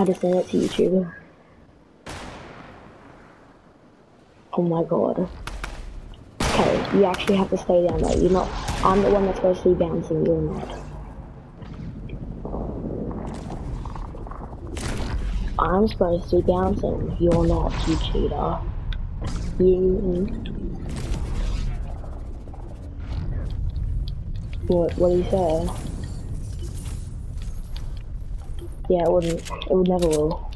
I just sent it to YouTube. Oh my god. Okay, you actually have to stay down there. You're not. I'm the one that's supposed to be bouncing. You're not. I'm supposed to be bouncing. You're not, you cheater. You. What? What do you say? Yeah, it wouldn't. It would never will.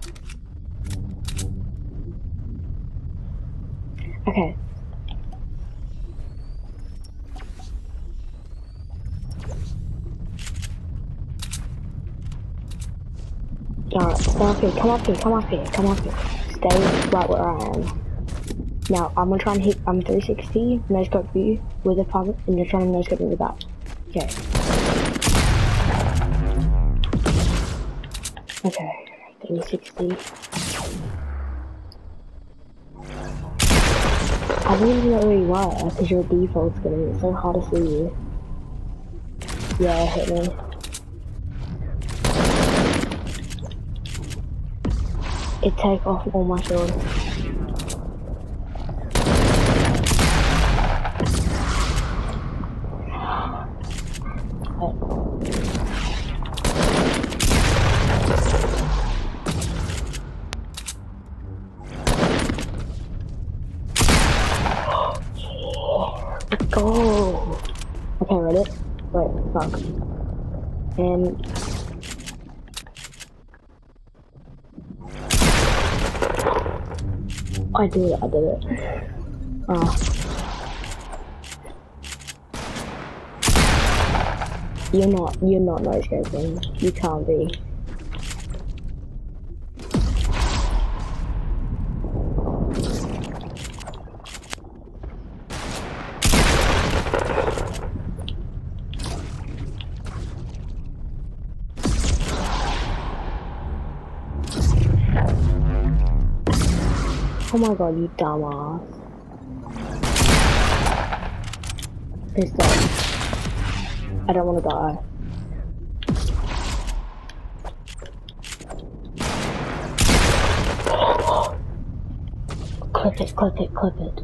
Okay. Alright, come up here, come up here, come up here, come up here. Stay right where I am. Now, I'm gonna try and hit, I'm 360, no scope view, with a pump, and you're trying to no scope in the back. Okay. Okay, 360. I don't even know where you are, because your default's gonna be so hard to see you. Yeah, it hit me. It take off all my shield. Go. Okay, ready? Wait, fuck. And I did it, I did it. Oh. You're not, you're not no scoping. You can't be. Oh my god, you dumbass. Pissed off. I don't wanna die. clip it, clip it, clip it.